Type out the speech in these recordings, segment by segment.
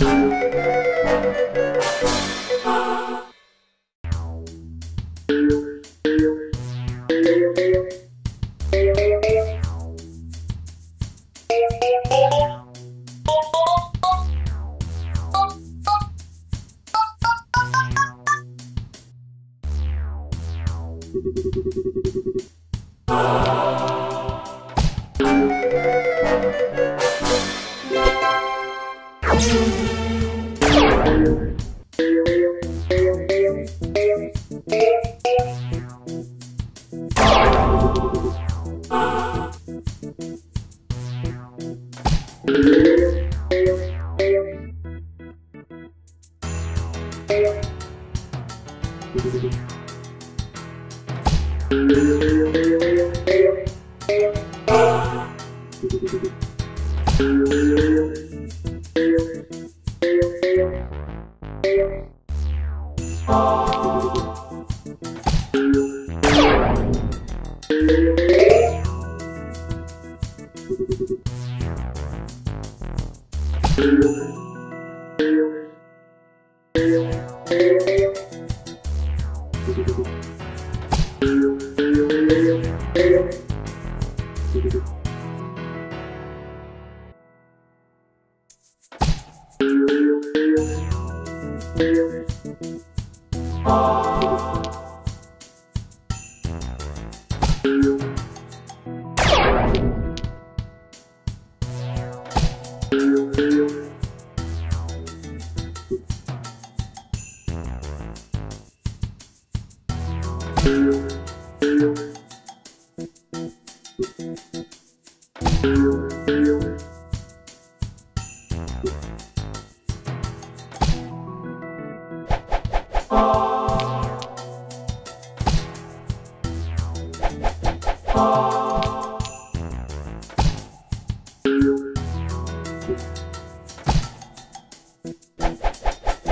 Ah! Thank you. Thank you.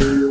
you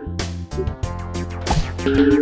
Oh!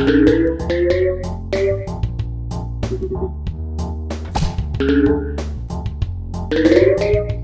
Thank you.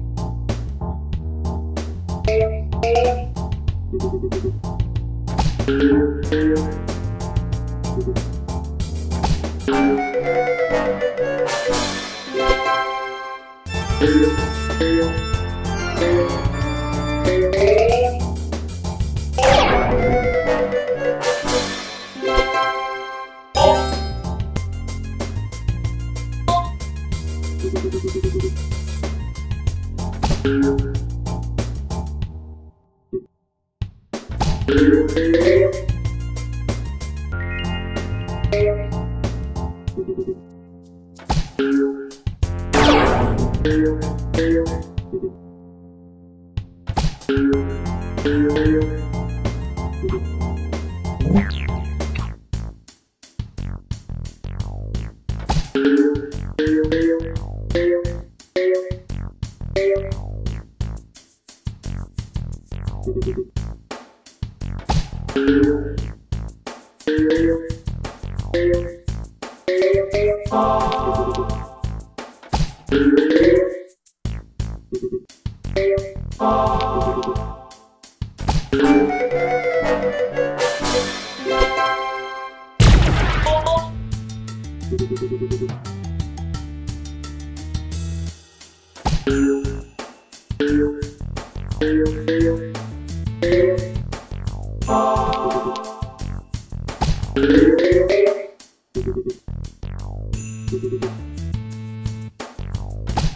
Oh.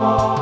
Oh